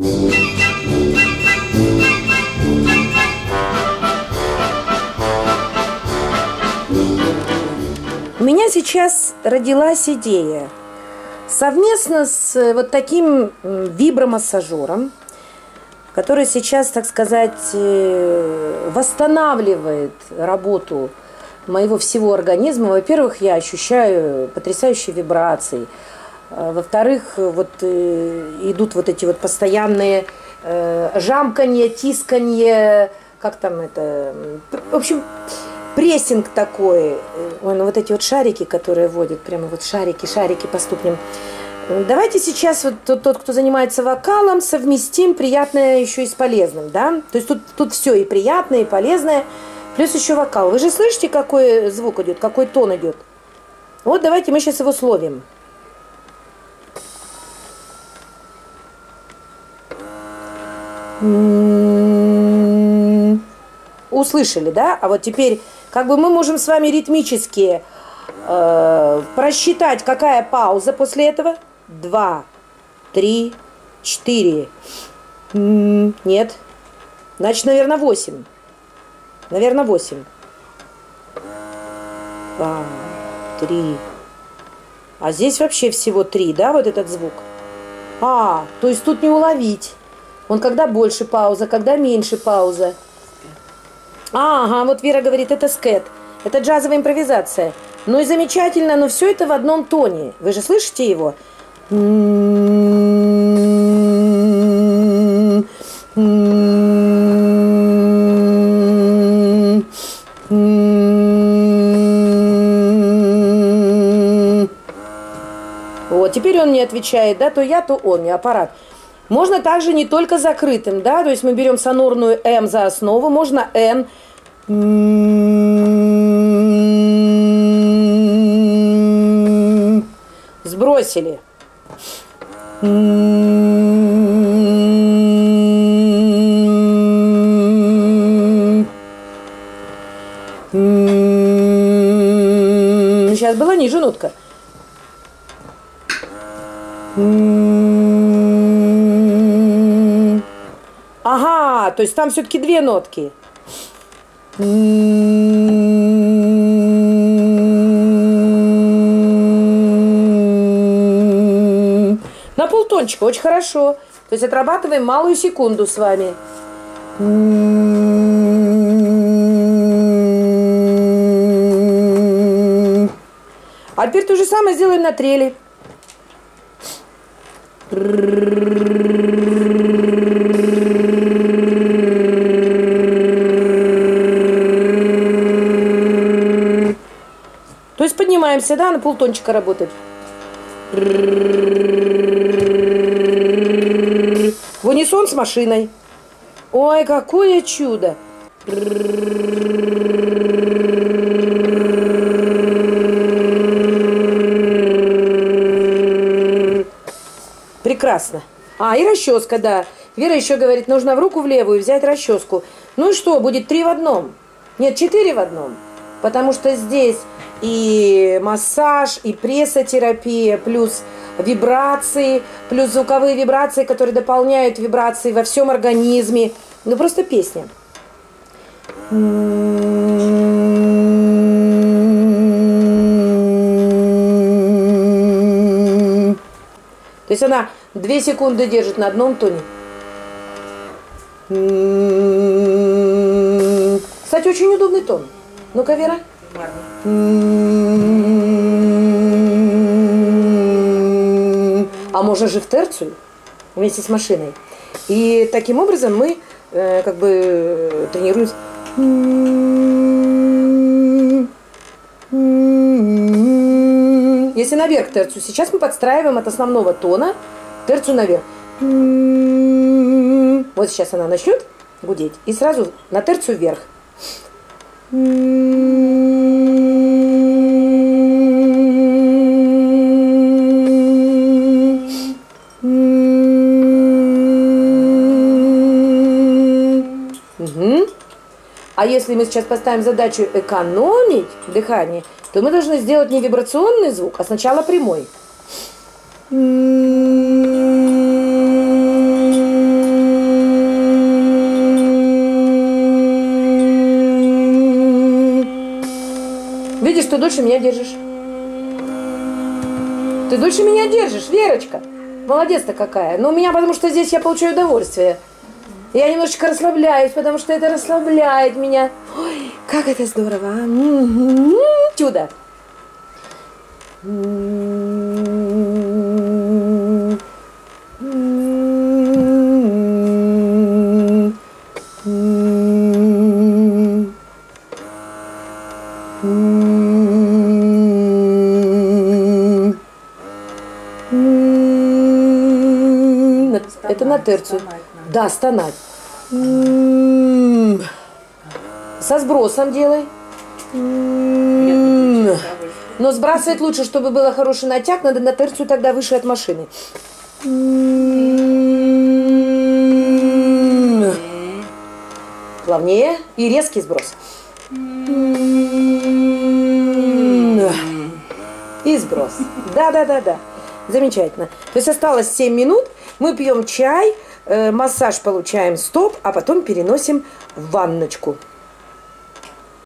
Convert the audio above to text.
У меня сейчас родилась идея совместно с э, вот таким вибромассажером, который сейчас, так сказать, э, восстанавливает работу моего всего организма. Во-первых, я ощущаю потрясающие вибрации. А во-вторых, вот э, идут вот эти вот постоянные жамканье, тисканье, как там это, в общем, прессинг такой, ой, ну вот эти вот шарики, которые водят, прямо вот шарики, шарики по ступням. Давайте сейчас вот тот, тот, кто занимается вокалом, совместим приятное еще и с полезным, да? То есть тут, тут все и приятное, и полезное, плюс еще вокал. Вы же слышите, какой звук идет, какой тон идет? Вот давайте мы сейчас его словим. Услышали, да? А вот теперь как бы мы можем с вами ритмически э, просчитать, какая пауза после этого. Два, три, четыре. Нет. Значит, наверное, восемь. Наверное, восемь. Два, три. А здесь вообще всего три, да, вот этот звук? А, то есть тут не уловить. Он когда больше пауза, когда меньше пауза. Ага, вот Вера говорит, это скет. Это джазовая импровизация. Ну и замечательно, но все это в одном тоне. Вы же слышите его? Вот, теперь он не отвечает, да, то я, то он, не аппарат. Можно также не только закрытым, да, то есть мы берем сонорную М за основу, можно Н. Сбросили. Сейчас была ниже нотка. Ага, то есть там все-таки две нотки. На полтончика, очень хорошо. То есть отрабатываем малую секунду с вами. А теперь то же самое сделаем на трели. То есть поднимаемся, да, на полтончика работать. В унисон с машиной. Ой, какое чудо! Прекрасно. А, и расческа, да. Вера еще говорит, нужно в руку в левую взять расческу. Ну и что, будет три в одном? Нет, четыре в одном. Потому что здесь и массаж, и прессотерапия, плюс вибрации, плюс звуковые вибрации, которые дополняют вибрации во всем организме. Ну, просто песня. То есть она две секунды держит на одном тоне. Кстати, очень удобный тон. Ну-ка, Вера. А можно же в терцию вместе с машиной. И таким образом мы э, как бы тренируемся. Если наверх терцию, сейчас мы подстраиваем от основного тона терцию наверх. Вот сейчас она начнет гудеть, и сразу на терцию вверх. А если мы сейчас поставим задачу экономить дыхание, то мы должны сделать не вибрационный звук, а сначала прямой. Видишь, ты дольше меня держишь. Ты дольше меня держишь, Верочка. Молодец-то какая. Но у меня потому что здесь я получаю удовольствие. Я немножечко расслабляюсь, потому что это расслабляет меня. Ой, как это здорово. А? Чудо. Это на терцию. Да, стонать. Со сбросом делай. Но сбрасывать лучше, чтобы было хороший натяг, надо на терцию тогда выше от машины. Плавнее и резкий сброс. И сброс. Да, да, да, да. Замечательно. То есть осталось 7 минут. Мы пьем чай, массаж получаем стоп, а потом переносим в ванночку.